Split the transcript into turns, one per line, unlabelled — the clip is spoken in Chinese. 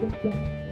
y e